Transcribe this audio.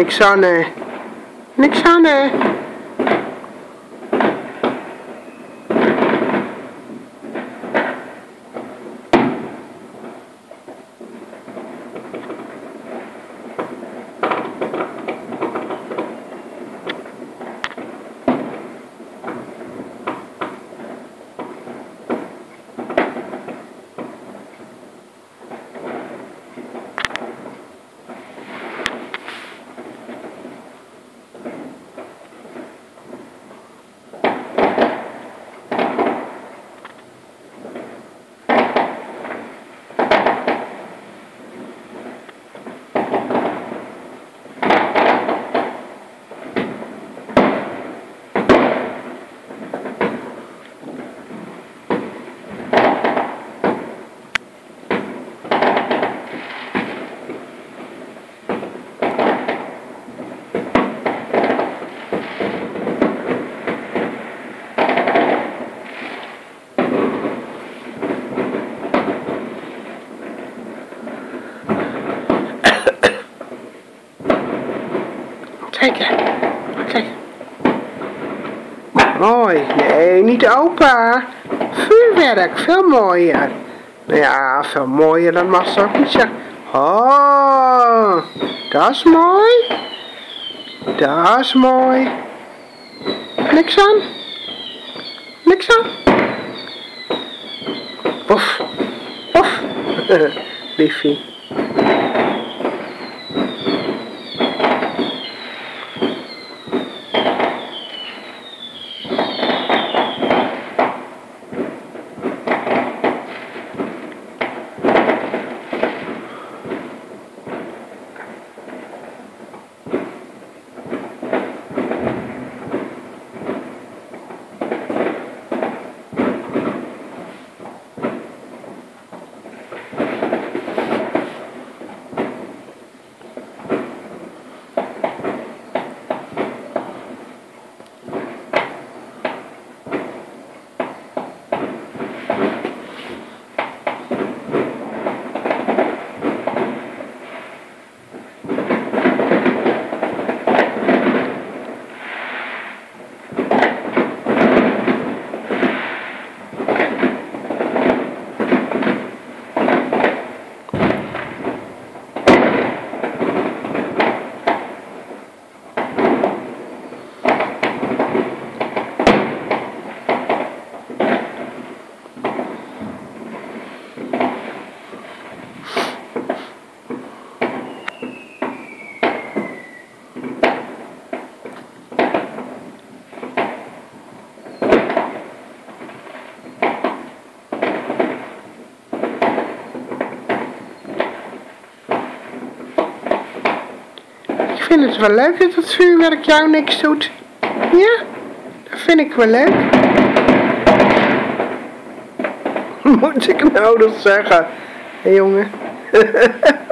Niks aan, Kijk, kijk. Mooi. Nee, niet opa. Vuurwerk, veel mooier. Nou ja, veel mooier, dat mag zeggen. Oh, dat is mooi. Dat is mooi. Niks aan. Niks aan. Oef. Oef. Liefie. Vind het wel leuk dat het vuurwerk jou niks doet. Ja, dat vind ik wel leuk. Moet ik nou dat zeggen, jongen?